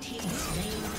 Team slain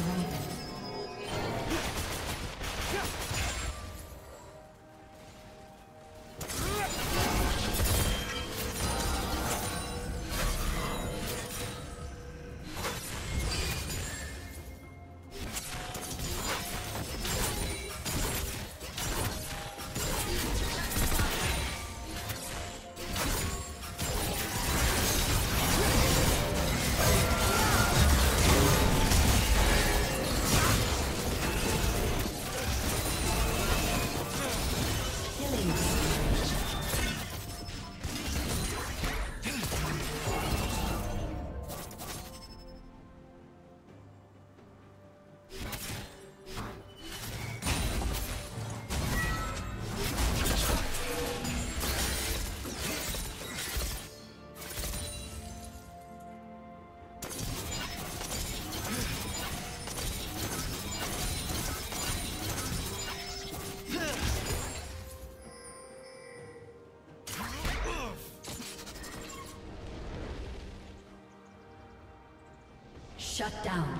Shut down.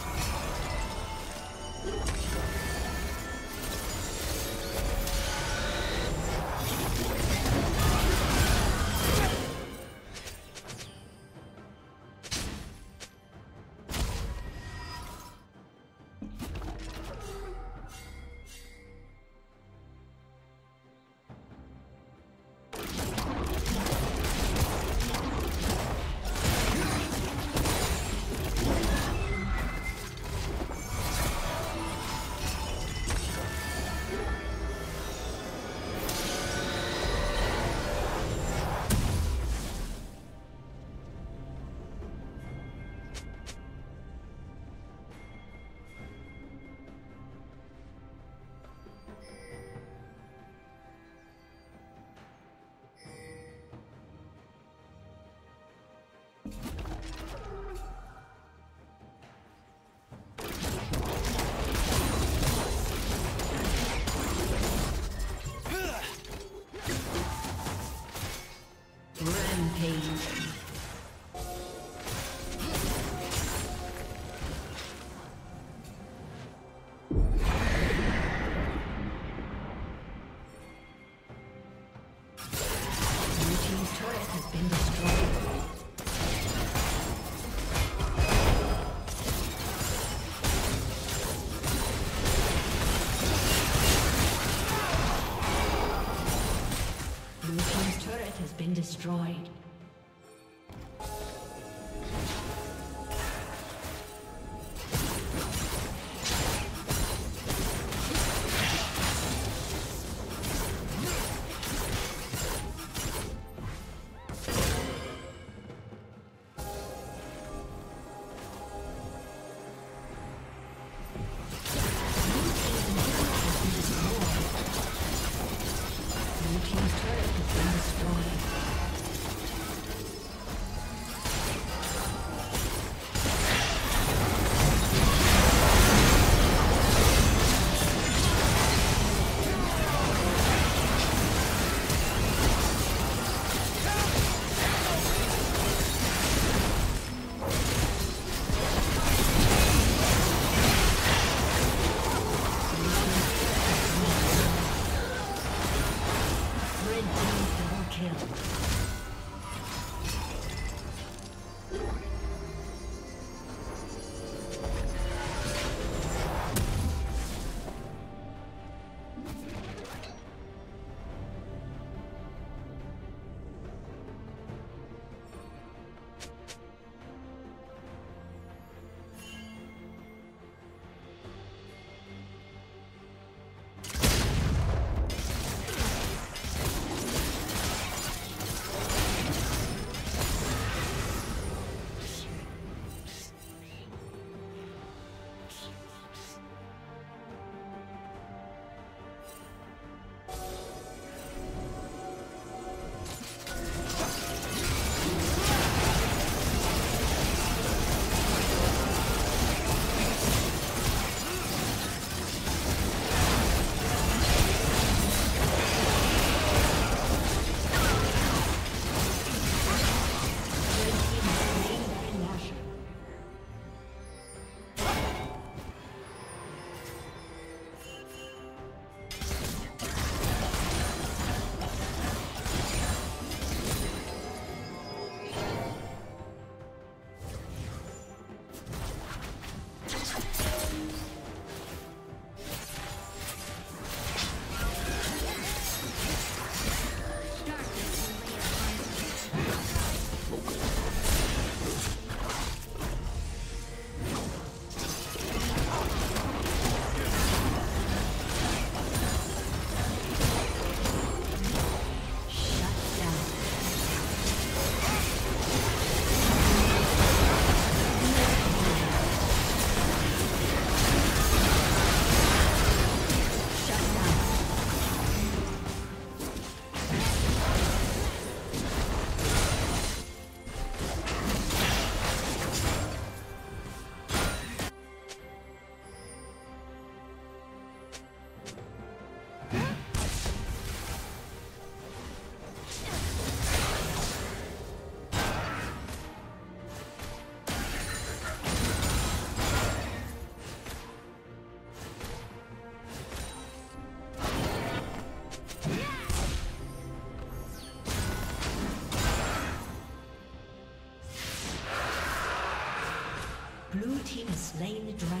Slain the dragon.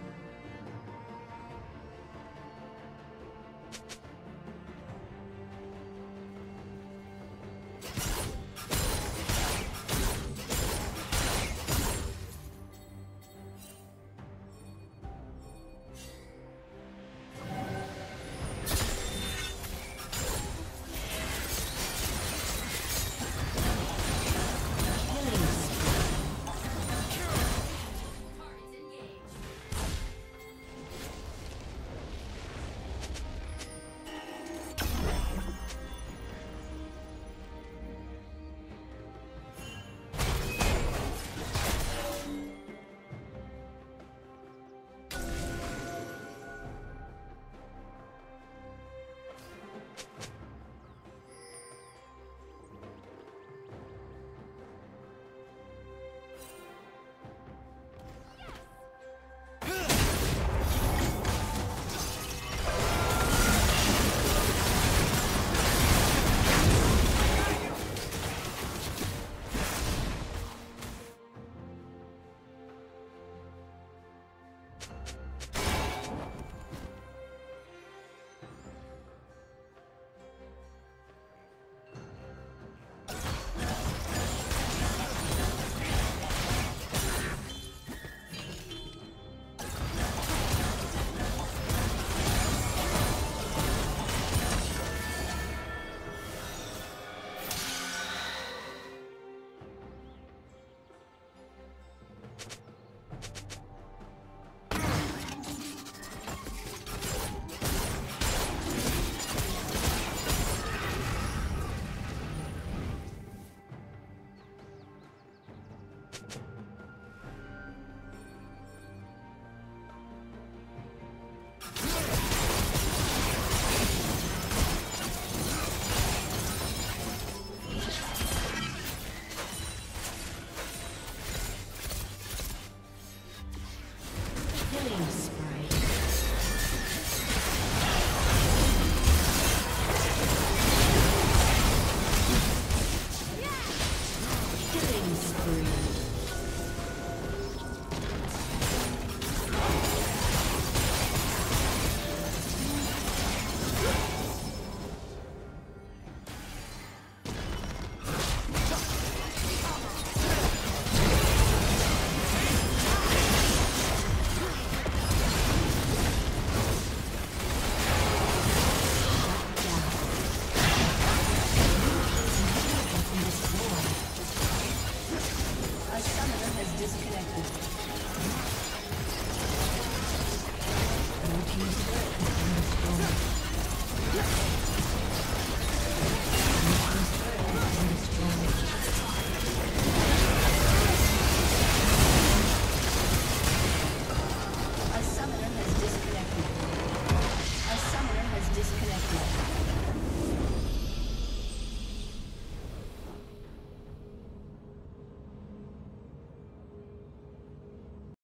Yeah.